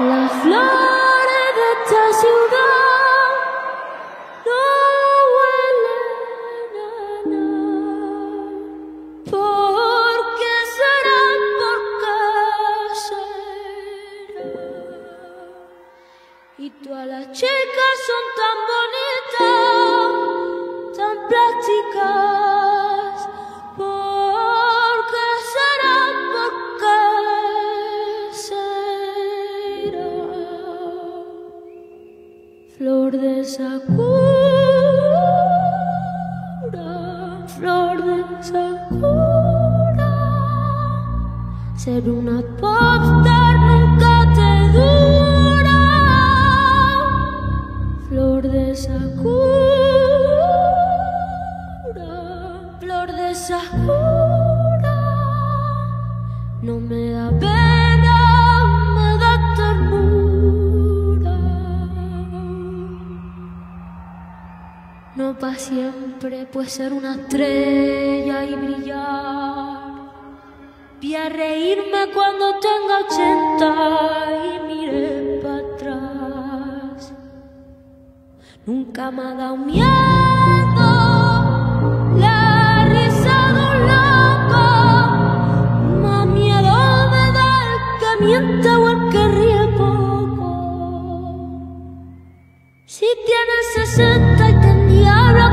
Las flores de esta ciudad no huelen a nada. ¿Por qué será? ¿Por será? Y todas las chicas son tan bonitas, tan plásticas. Flor de sakura, flor de sakura. Ser una popstar nunca te dura. Flor de sakura, flor de sakura. No me da pena, siempre, pues ser una estrella y brillar. Vi a reírme cuando tenga ochenta y miré para atrás. Nunca me ha dado miedo la risa de un loco. Más miedo me da el que miente o el que ríe poco. Si tienes 60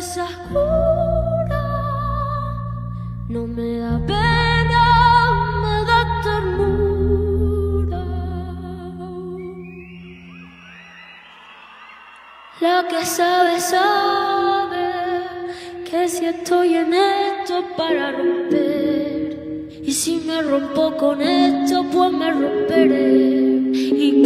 sakura. No me da pena, me da ternura. La que sabe, sabe que si estoy en esto es para romper. Y si me rompo con esto, pues me romperé. Y